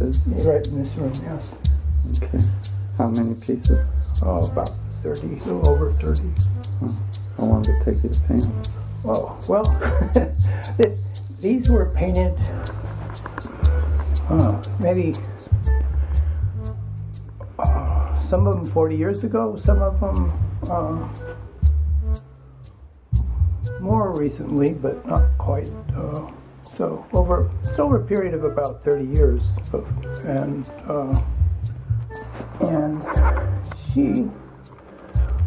is? Right in this room, yes. Okay. How many pieces? Oh, about 30, a little over 30. How long did it take you to paint them? Oh, well, this, these were painted uh, maybe uh, some of them 40 years ago, some of them uh, more recently, but not quite. Uh, so over it's over a period of about 30 years, of, and uh, and she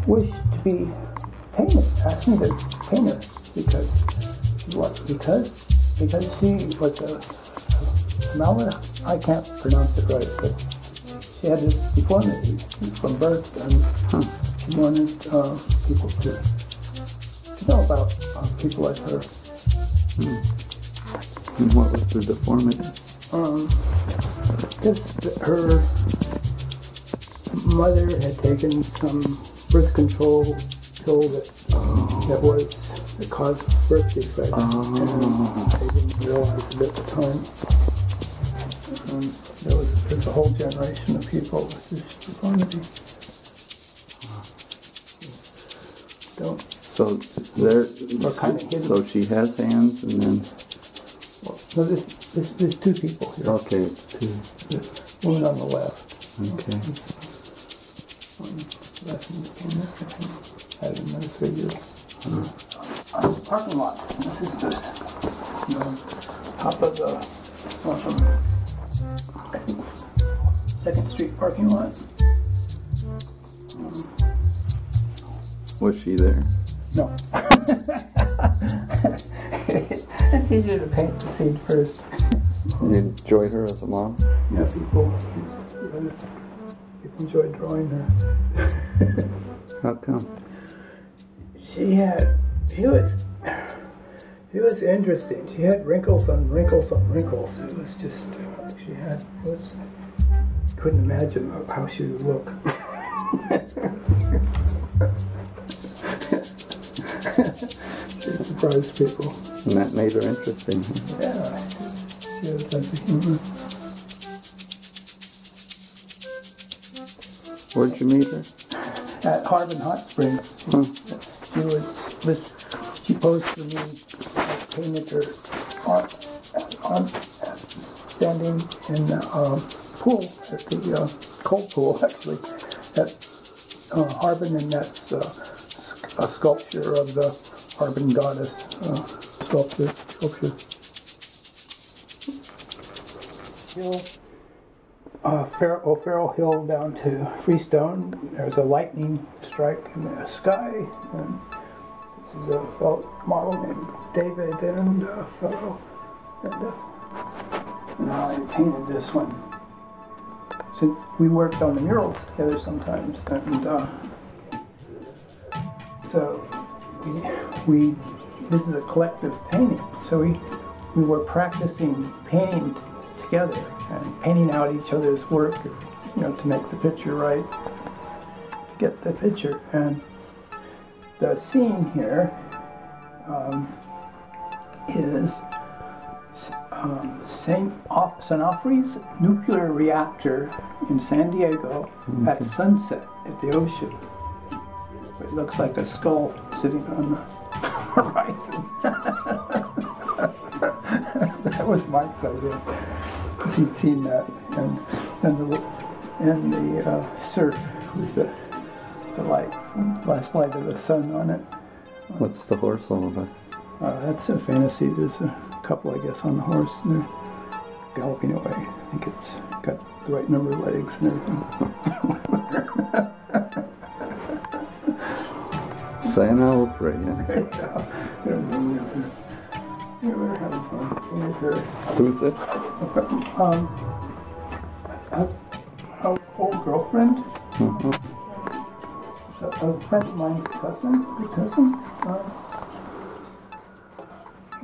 wished to be painted, asked me to paint her because what? Because because she was a, Mala, I can't pronounce it right, but she had this deformity from birth, and she wanted uh, people to, to know about uh, people like her. And what was the deformity? Um, just her mother had taken some birth control pill that that was that caused birth defects, and they didn't realize it at the time. Um, there was there's a whole generation of people with this deformity. Don't So there, kinda hidden. so she has hands and then, no, this, this there's two people here. okay, it's two. The woman on the left. Okay. Had another figure. On the parking lot. This is just the top of the I think Second Street parking lot. Was she there? No. it's easier to paint the scene first. You enjoyed her as a mom? Yeah, people, people enjoy drawing her. How come? She had, she was, she was interesting. She had wrinkles on wrinkles on wrinkles. It was just, uh, she had, it was, couldn't imagine how she would look. people. And that made her interesting. Yeah, she had a sense of humor. Where'd you meet her? At Harbin Hot Springs, she, she was, was, she posed for me. I painted her on, on standing in the um, pool at the uh, cold pool, actually, at uh, Harbin, and that's uh, a sculpture of the Harbin goddess uh, sculpture. sculpture. Hill, uh, Farrell, O'Farrell Hill down to Freestone. There's a lightning strike in the sky. And this is a fellow model named David and a fellow. And uh, I painted this one. So we worked on the murals together sometimes, and uh, so we, we this is a collective painting. So we we were practicing painting together and painting out each other's work, if, you know, to make the picture right, to get the picture. And the scene here um, is um, San Onofre's nuclear reactor in San Diego at sunset at the ocean. It looks like a skull sitting on the horizon. that was Mike's idea. he'd seen that, and and the and the uh, surf with the the light, last light of the sun on it. What's the horse all about? Uh, that's a fantasy. There's a couple, I guess, on the horse, and they're galloping away. I think it's got the right number of legs and everything. San Alfred, yeah. They're having fun. Who's it? um, a, a old girlfriend, Mhm. so a friend of mine's cousin, her cousin. Um,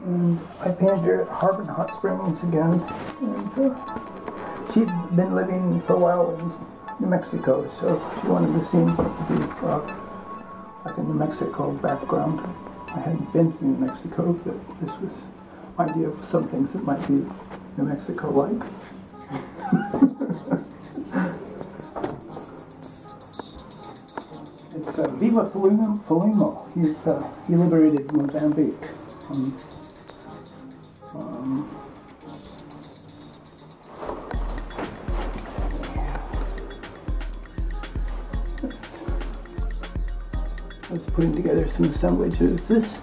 and I painted her at Harbin Hot Springs again. And uh, she'd been living for a while in New Mexico, so she wanted to be uh, like a New Mexico background. I hadn't been to New Mexico, but this was my idea of some things that might be New Mexico like. it's uh, Viva Frelimo. Frelimo. He's, uh, he liberated Mozambique. Um, um, I was putting together some assemblages. This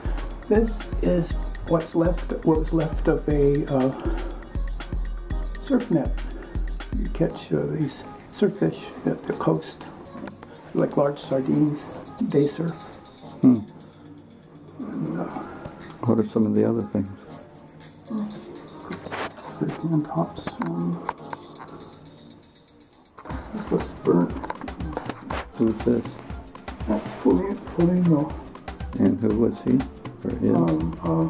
this is what's left what was left of a uh, surf net. You catch uh, these surf fish at the coast, like large sardines, day surf. What are some of the other things? There's on tops. Um, this was burnt. Who's this? That's fully, fully no. And who was he? Or his? Um, uh,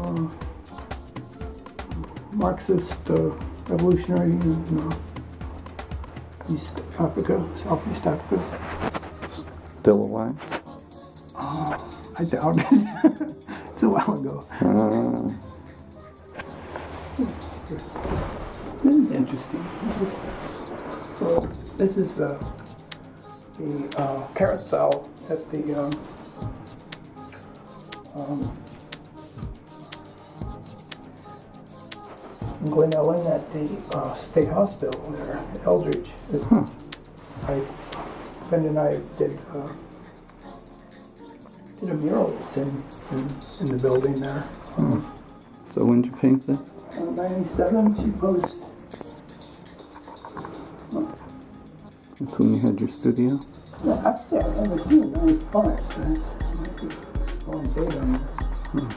uh, Marxist uh, revolutionary in uh, East Africa, Southeast Africa. Still alive? I doubt it. it's a while ago. Ah, This is interesting. This is so. This is uh, the uh, carousel at the um, um, Glen Ellen at the uh, state hospital there at Eldridge. Huh. I, friend and I did uh, did a mural that's in, in, in the building there. so when did you paint? Uh, 97, she posed That's when you had your studio? Yeah, actually, I've never seen 95, so it might be a long on.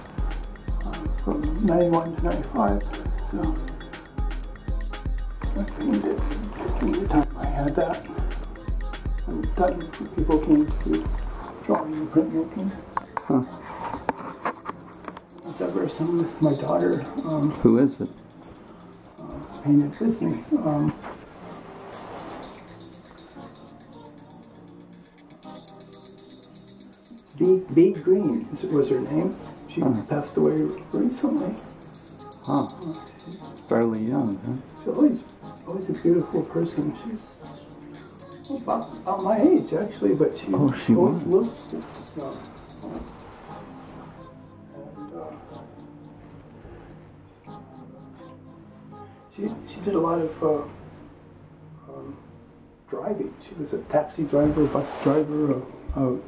Uh, from 91 to 95, so I painted it between the time I had that. And done, people came to drawing and printmaking. Huh. As ever, some my daughter um, Who is it? painted with me. Um, Bee, Bee Green was her name. She Huh. passed away recently. Huh. Fairly young, huh? She's always, always a beautiful person. She's about, about my age, actually, but she, Oh, she always was. looks young. And, uh, she, she did a lot of uh, um, driving. She was a taxi driver, bus driver, a, a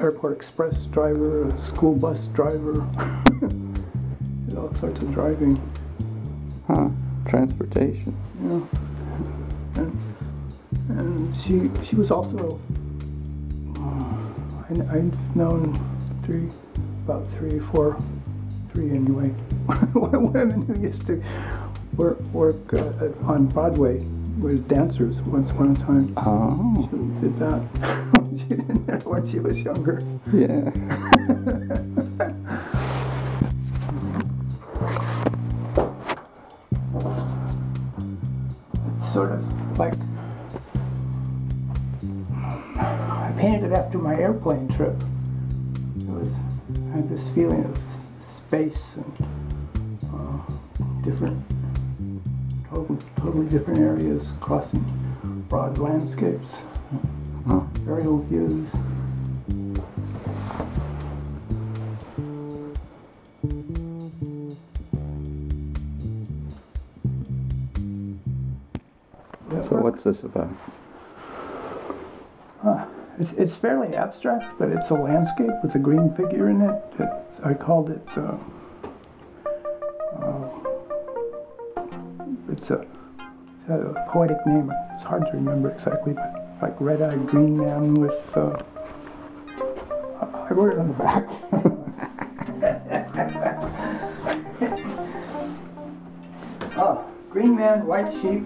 airport express driver, a school bus driver. did all sorts of driving. Huh. Transportation. Yeah. And, and she she was also uh, I, I've known three about three four three anyway women who used to work work uh, on Broadway was dancers once upon a time. Oh, She did that she did that when she was younger. yeah. It's sort of like I painted it after my airplane trip. It was I had this feeling of space and uh, different, totally, totally different areas, crossing broad landscapes, aerial views. So what's this about? It's, it's fairly abstract, but it's a landscape with a green figure in it. It's, I called it. Uh, uh, it's a it's a poetic name. It's hard to remember exactly, but like red-eyed green man with. Uh, I wrote it on the back. oh, green man, white sheep,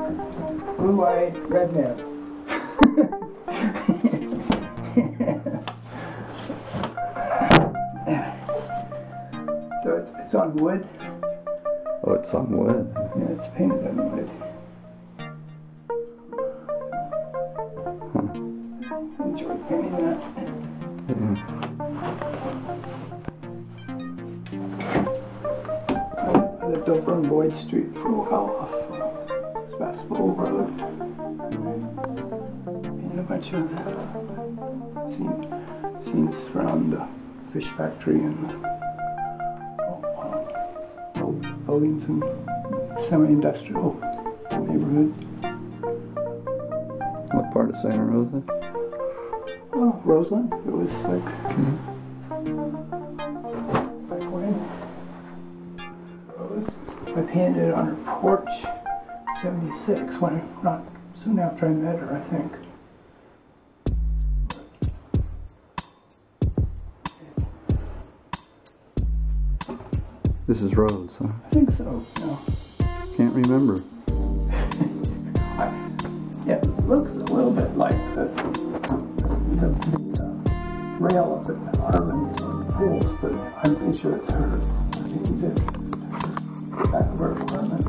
blue-eyed red man. So it's, it's on wood. Oh, it's on wood. Yeah, it's painted on wood. Enjoy painting that. I lived over on Boyd Street for a while off uh, Sebastopol Road. Painted a bunch of scene, scenes around the fish factory and uh, and semi-industrial neighborhood. What part of Santa Rosa? Oh, Roseland. It was like mm-hmm. back when. Rose. I painted on her porch, '76. When not soon after I met her, I think. This is Rose, huh? I think so. No. Can't remember. I, yeah, it looks a little bit like the, the, the uh, rail up at uh, pools, but I'm pretty sure it's her. I think we did back her apartment.